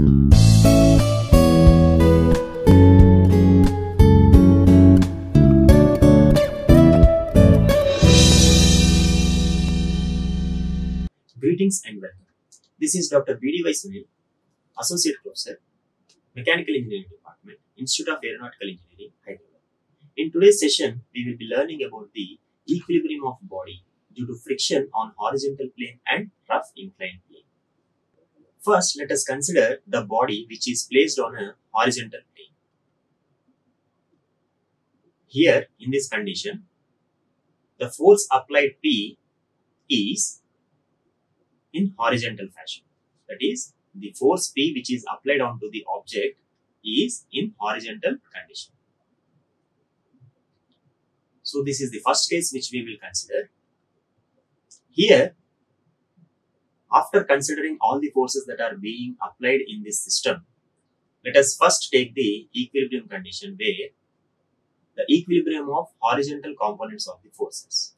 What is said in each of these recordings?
Greetings and welcome. This is Dr. B.D. Y. Associate Professor, Mechanical Engineering Department, Institute of Aeronautical Engineering, Hyderabad. In today's session, we will be learning about the equilibrium of body due to friction on horizontal plane and rough inclined plane. First, let us consider the body which is placed on a horizontal plane. Here, in this condition, the force applied P is in horizontal fashion. That is, the force P which is applied onto the object is in horizontal condition. So, this is the first case which we will consider. Here, after considering all the forces that are being applied in this system, let us first take the equilibrium condition where the equilibrium of horizontal components of the forces.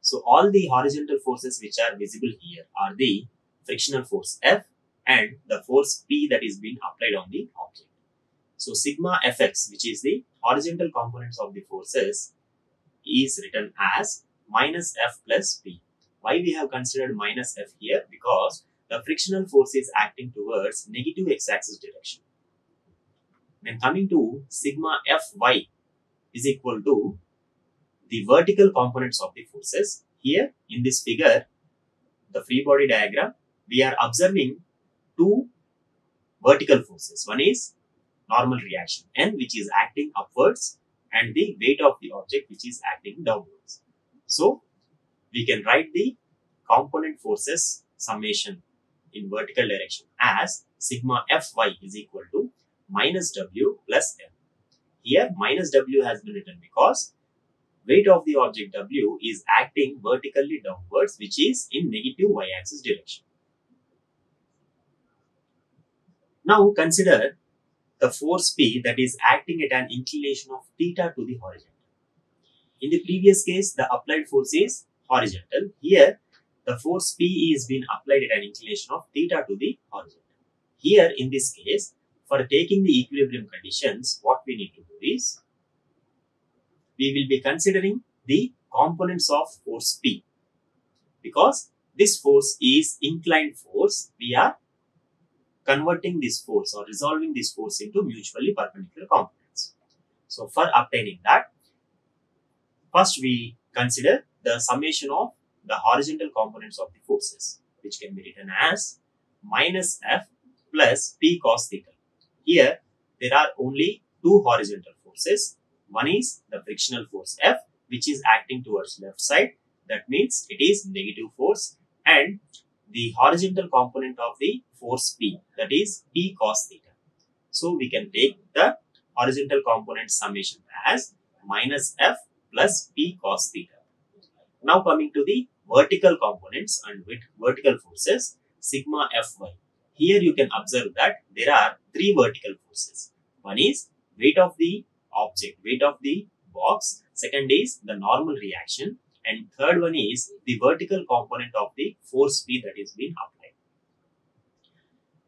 So all the horizontal forces which are visible here are the frictional force F and the force P that is being applied on the object. So sigma Fx which is the horizontal components of the forces is written as minus F plus P. Why we have considered minus F here? Because the frictional force is acting towards negative x-axis direction. Then coming to sigma Fy is equal to the vertical components of the forces. Here in this figure, the free body diagram, we are observing two vertical forces. One is normal reaction N which is acting upwards and the weight of the object which is acting downwards. So, we can write the component forces summation in vertical direction as sigma Fy is equal to minus W plus M. Here minus W has been written because weight of the object W is acting vertically downwards which is in negative y-axis direction. Now consider the force P that is acting at an inclination of theta to the horizontal. In the previous case, the applied force is horizontal. Here, the force P is being applied at an inclination of theta to the horizontal. Here, in this case, for taking the equilibrium conditions, what we need to do is, we will be considering the components of force P. Because this force is inclined force, we are converting this force or resolving this force into mutually perpendicular components. So, for obtaining that, first we consider the summation of the horizontal components of the forces, which can be written as minus F plus P cos theta. Here, there are only two horizontal forces. One is the frictional force F, which is acting towards left side. That means it is negative force and the horizontal component of the force P, that is P cos theta. So, we can take the horizontal component summation as minus F plus P cos theta. Now, coming to the vertical components and with vertical forces, sigma Fy. Here you can observe that there are three vertical forces. One is weight of the object, weight of the box. Second is the normal reaction. And third one is the vertical component of the force P that is being applied.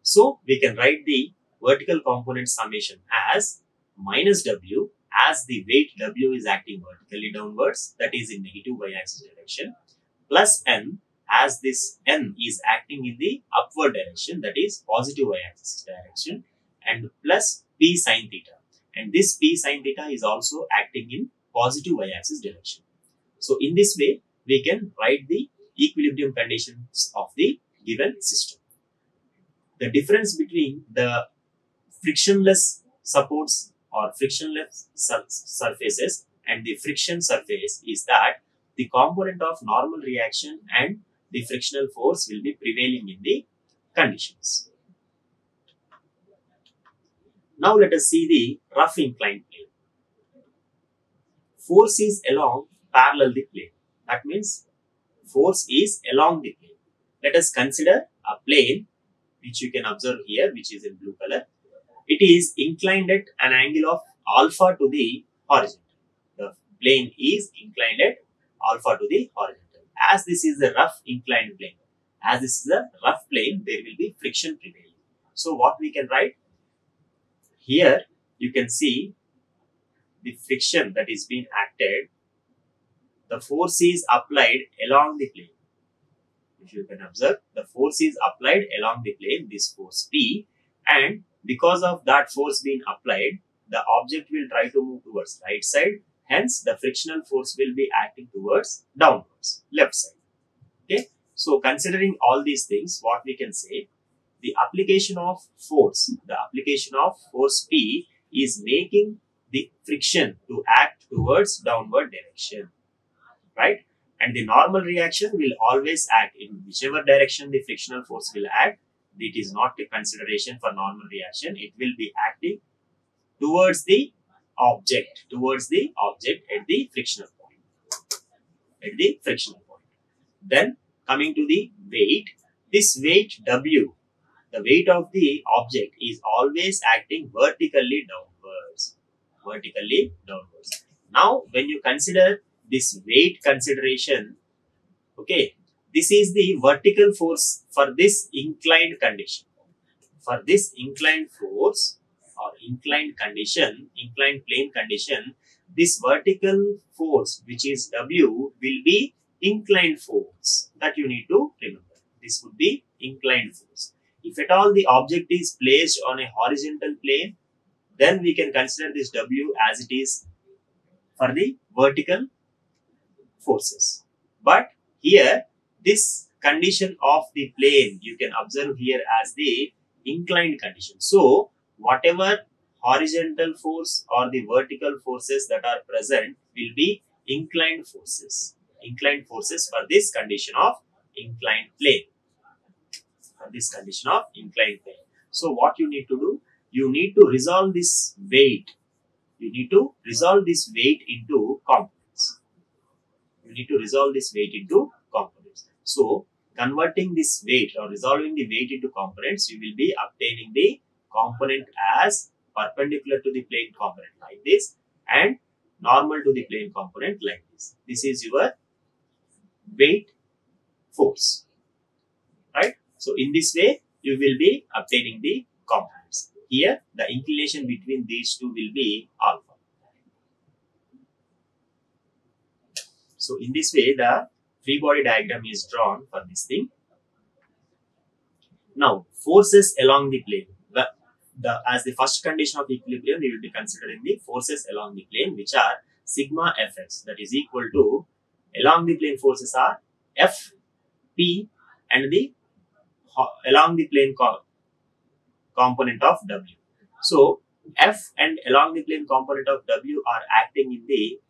So we can write the vertical component summation as minus W as the weight W is acting vertically downwards that is in negative y-axis direction plus N as this N is acting in the upward direction that is positive y-axis direction and plus P sine theta and this P sine theta is also acting in positive y-axis direction. So in this way we can write the equilibrium conditions of the given system. The difference between the frictionless supports or frictionless sur surfaces and the friction surface is that the component of normal reaction and the frictional force will be prevailing in the conditions. Now let us see the rough inclined plane. Force is along parallel the plane. That means force is along the plane. Let us consider a plane which you can observe here which is in blue color. It is inclined at an angle of alpha to the horizontal. The plane is inclined at alpha to the horizontal. As this is a rough inclined plane, as this is a rough plane, there will be friction prevailing. So what we can write? Here you can see the friction that is being acted. The force is applied along the plane. If you can observe, the force is applied along the plane, this force P, and because of that force being applied, the object will try to move towards right side. Hence, the frictional force will be acting towards downwards, left side. Okay. So, considering all these things, what we can say, the application of force, the application of force P is making the friction to act towards downward direction, right? And the normal reaction will always act in whichever direction the frictional force will act. It is not a consideration for normal reaction. It will be acting towards the object, towards the object at the frictional point, at the frictional point. Then coming to the weight, this weight W, the weight of the object is always acting vertically downwards, vertically downwards. Now, when you consider this weight consideration, okay, this is the vertical force for this inclined condition. For this inclined force or inclined condition, inclined plane condition, this vertical force which is W will be inclined force that you need to remember. This would be inclined force. If at all the object is placed on a horizontal plane, then we can consider this W as it is for the vertical forces. But here, this condition of the plane you can observe here as the inclined condition. So, whatever horizontal force or the vertical forces that are present will be inclined forces. Inclined forces for this condition of inclined plane. For this condition of inclined plane. So, what you need to do? You need to resolve this weight. You need to resolve this weight into components. You need to resolve this weight into. So, converting this weight or resolving the weight into components, you will be obtaining the component as perpendicular to the plane component like this and normal to the plane component like this. This is your weight force, right? So, in this way, you will be obtaining the components. Here, the inclination between these two will be alpha. So, in this way, the free body diagram is drawn for this thing. Now, forces along the plane. The, the, as the first condition of equilibrium, we will be considering the forces along the plane, which are sigma fx, that is equal to, along the plane forces are F, P, and the along the plane co component of W. So, F and along the plane component of W are acting in the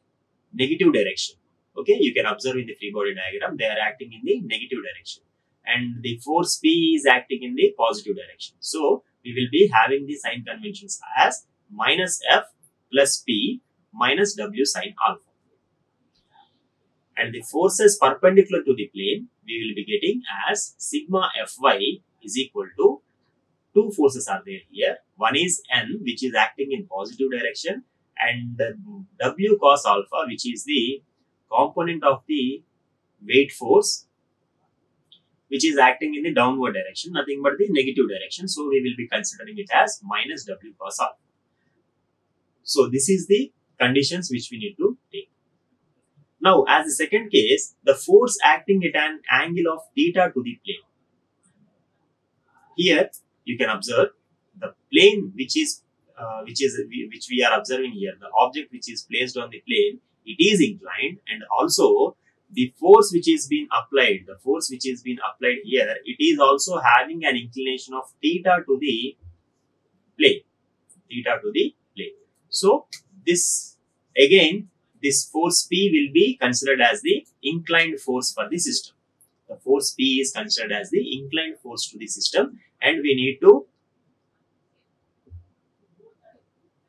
negative direction. Okay, you can observe in the free body diagram, they are acting in the negative direction. And the force P is acting in the positive direction. So, we will be having the sign conventions as minus F plus P minus W sine alpha. And the forces perpendicular to the plane, we will be getting as sigma Fy is equal to two forces are there here. One is N, which is acting in positive direction, and W cos alpha, which is the component of the weight force, which is acting in the downward direction, nothing but the negative direction. So, we will be considering it as minus W cos alpha. So, this is the conditions which we need to take. Now, as the second case, the force acting at an angle of theta to the plane. Here, you can observe the plane which is uh, which is which we are observing here the object which is placed on the plane it is inclined and also the force which is being applied the force which is being applied here it is also having an inclination of theta to the plane theta to the plane. So this again this force p will be considered as the inclined force for the system. The force p is considered as the inclined force to the system and we need to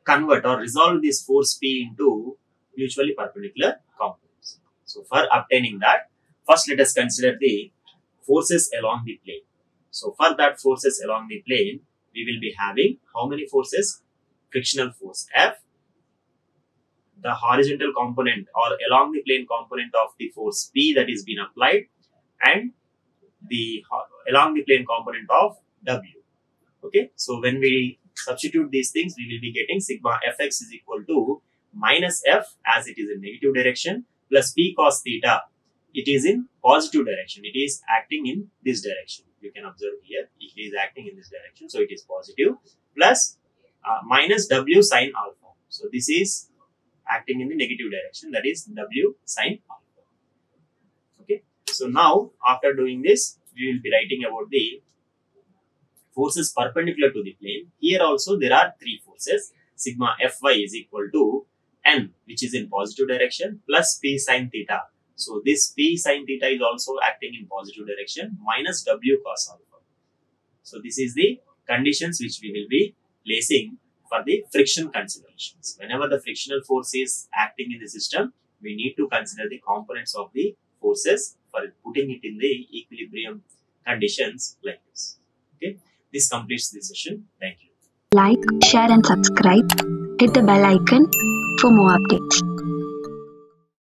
convert or resolve this force P into mutually perpendicular components. So for obtaining that, first let us consider the forces along the plane. So for that forces along the plane, we will be having how many forces? Frictional force F, the horizontal component or along the plane component of the force P that is being applied and the along the plane component of W. Okay, so when we substitute these things, we will be getting sigma fx is equal to minus f as it is in negative direction plus p cos theta. It is in positive direction. It is acting in this direction. You can observe here. It is acting in this direction. So it is positive plus uh, minus w sine alpha. So this is acting in the negative direction. That is w sine alpha. Okay. So now after doing this, we will be writing about the forces perpendicular to the plane. Here also there are three forces. Sigma Fy is equal to n which is in positive direction plus p sine theta. So this p sine theta is also acting in positive direction minus w cos alpha. So this is the conditions which we will be placing for the friction considerations. Whenever the frictional force is acting in the system, we need to consider the components of the forces for putting it in the equilibrium conditions like this. Okay, this completes the session. Thank you. Like, share and subscribe. Hit the bell icon for more updates.